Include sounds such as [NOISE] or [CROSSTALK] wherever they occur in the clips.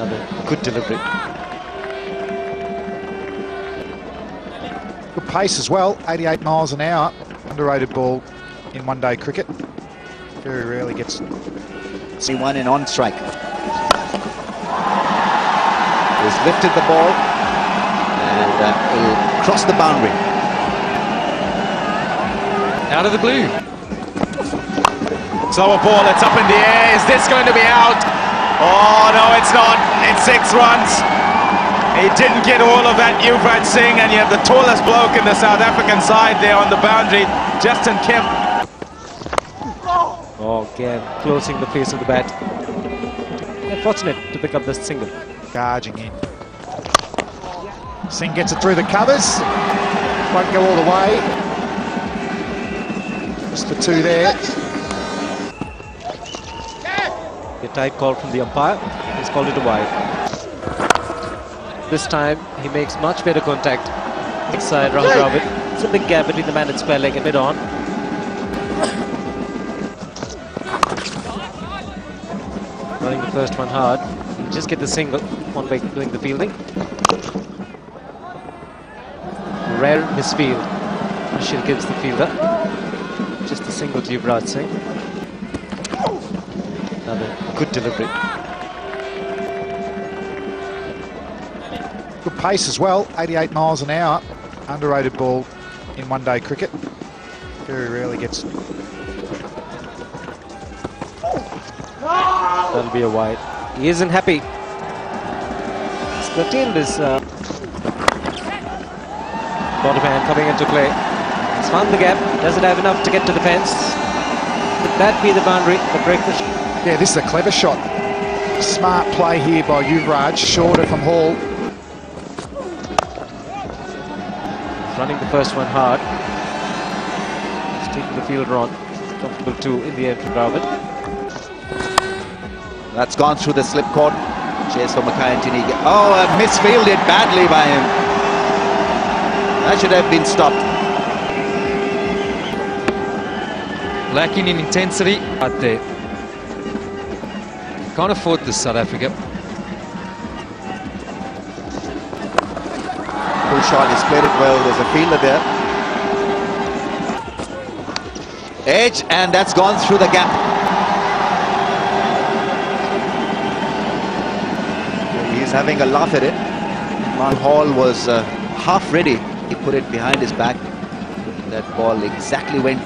Another good delivery. Good pace as well, 88 miles an hour. Underrated ball in one-day cricket. Very rarely gets... See one in on strike. He's lifted the ball and uh, he'll cross the boundary. Out of the blue. Slower ball, it's up in the air. Is this going to be out? Oh, no, it's not. It's six runs. He didn't get all of that Yuvraj Singh, and you have the tallest bloke in the South African side there on the boundary, Justin Kemp. Oh, again, closing the face of the bat. Unfortunate to pick up this single. Charging in. Singh gets it through the covers. Won't go all the way. Just the two there. A tight call from the umpire. He's called it a wide. This time, he makes much better contact inside Rahul Dravid. It's a big gap between the man and square leg and mid on. Running the first one hard. Just get the single on way doing the fielding. Rare misfield. Ashil gives the fielder. Just a single to Yuvraj Singh. Another good delivery. Good pace as well, 88 miles an hour. Underrated ball in one-day cricket. Very rarely gets... That'll be a wide. He isn't happy. Scotland is uh, bottom hand coming into play. He's found the gap. Doesn't have enough to get to the fence. Could that be the boundary? The break the. Yeah, this is a clever shot. Smart play here by Yuvraj, shorter from Hall. running the first one hard. He's taking the fielder on. Comfortable two in the end from Dravid. That's gone through the slip cord. Chase for Makhaya Ntini. Oh, uh, misfielded badly by him. That should have been stopped. Lacking in intensity out there. Can't afford this, South Africa. Full shot, he's played it well. There's a fielder there. Edge, and that's gone through the gap. He's having a laugh at it. Man Hall was uh, half ready. He put it behind his back. That ball exactly went.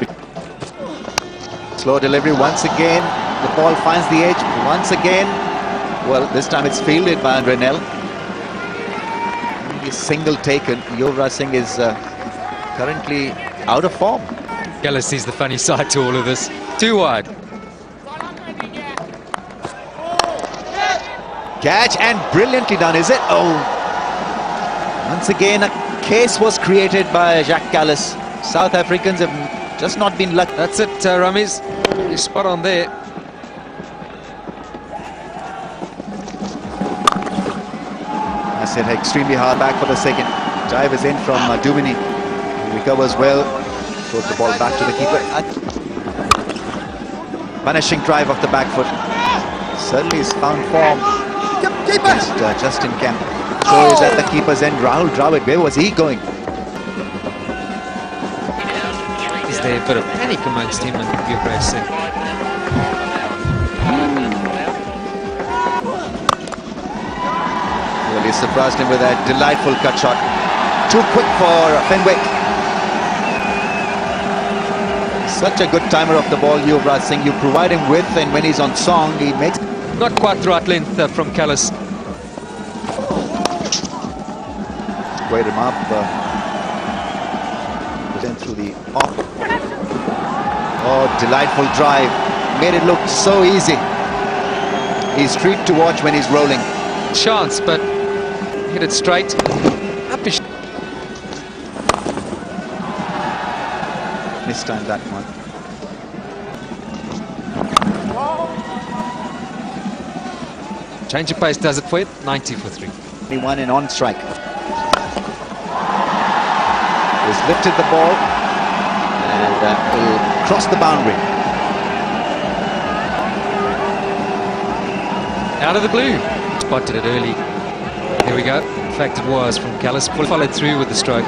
Slow delivery once again. The ball finds the edge once again. Well, this time it's fielded by Andre Nel. Only single taken. Yuvraj Singh is uh, currently out of form. Gala sees the funny side to all of this. Too wide. Catch and brilliantly done, is it? Oh, once again a case was created by Jacques Kallis. South Africans have just not been lucky. That's it, uh, Ramiz. You're spot on there. I said extremely hard back for the second. Drive is in from uh, Duminy. Recovers well. Throws the ball back to the keeper. Vanishing drive off the back foot. Certainly is found form. Against, uh, Justin Kemp. So is at the keeper's end. Rahul Dravid, where was he going? Is there a bit of panic amongst him and Yuvraj Singh? Well, he surprised him with a delightful cut shot. Too quick for Fenwick. Such a good timer of the ball, Yuvraj Singh. You provide him with, and when he's on song, he makes... Not quite right length uh, from Kallis. Wait him up. Uh, then through the off. Oh, delightful drive. Made it look so easy. He's treat to watch when he's rolling. Chance, but hit it straight. Up his Mistimed that one. Change of pace does it for you. 90 for three. He won in on strike. He's lifted the ball and uh, he'll cross the boundary. Out of the blue. spotted it early. Here we go. In fact, it was from Kallis. Followed through with the stroke.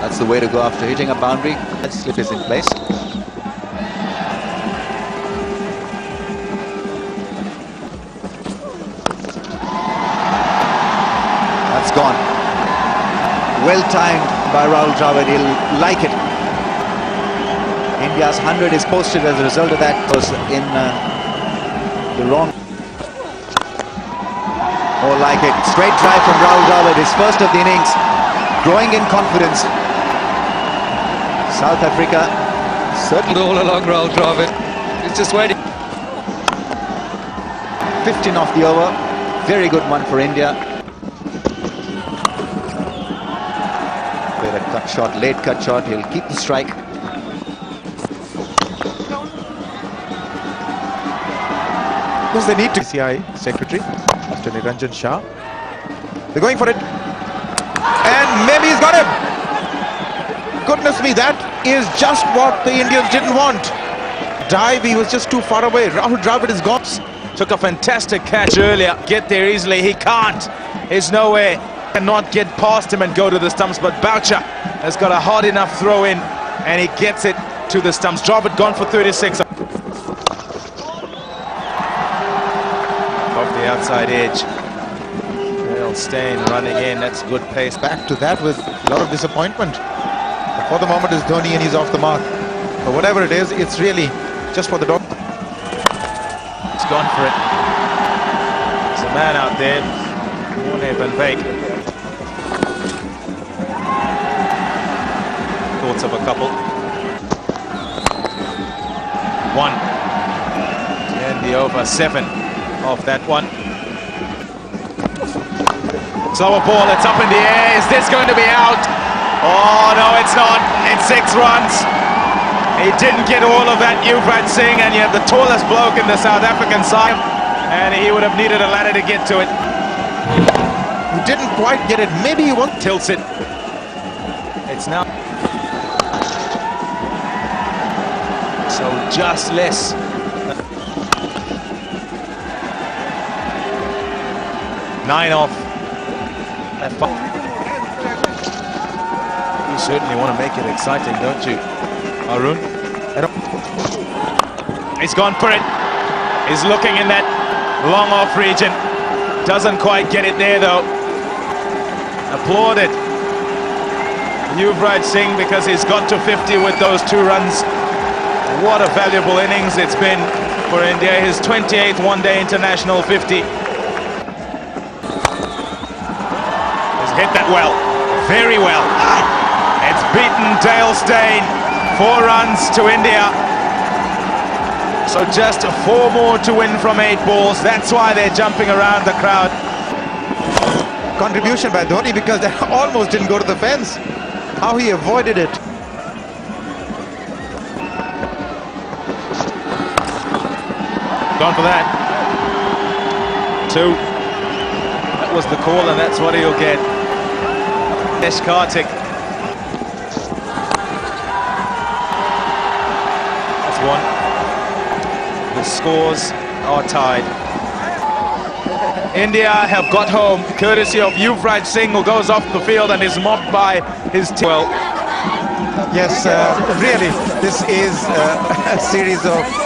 That's the way to go after hitting a boundary. That slip is in place. That's gone. Well timed by Rahul Dravid. He'll like it. India's 100 is posted as a result of that was in uh, the wrong. More like it. Straight drive from Rahul Dravid. His first of the innings. Growing in confidence. South Africa certainly All along, Rahul Dravid. He's just waiting. 15 off the over. Very good one for India. Played a cut shot, late cut shot. He'll keep the strike. Because they need to. CI Secretary, Mr. Niranjan Shah. They're going for it. And maybe he's got him. Goodness me, that is just what the Indians didn't want. Dive, he was just too far away. Rahul Dravid is gone. Took a fantastic catch earlier. Get there easily. He can't. There's no way. Cannot get past him and go to the stumps. But Boucher has got a hard enough throw in and he gets it to the stumps. Dravid gone for 36. Outside edge. Dale Steyn running in. That's good pace. Back to that with a lot of disappointment. But for the moment, it's Dhoni and he's off the mark. But whatever it is, it's really just for the dog. He's gone for it. There's a man out there. Warne van Beek. Thoughts of a couple. One. And the over seven off that one. Slower ball, it's up in the air. Is this going to be out? Oh, no, it's not. It's six runs. He didn't get all of that Yuvraj Singh, and yet the tallest bloke in the South African side, and he would have needed a ladder to get to it. He didn't quite get it. Maybe he won't. Tilts it. It's now. So just less. Nine off. That fi- You certainly want to make it exciting, don't you, Arun? He's gone for it. He's looking in that long off region. Doesn't quite get it there though. Applauded. Yuvraj Singh because he's got to 50 with those two runs. What a valuable innings it's been for India. His 28th one-day international 50. Well, very well. It's beaten Dale Steyn. Four runs to India. So just four more to win from eight balls. That's why they're jumping around the crowd. Contribution by Dhoni because that [LAUGHS] almost didn't go to the fence. How he avoided it. Gone for that. Two. That was the call, and that's what he'll get. Karthik. That's one. The scores are tied. India have got home courtesy of Yuvraj Singh who goes off the field and is mobbed by his team. Well, Yes, uh, really, this is uh, [LAUGHS] a series of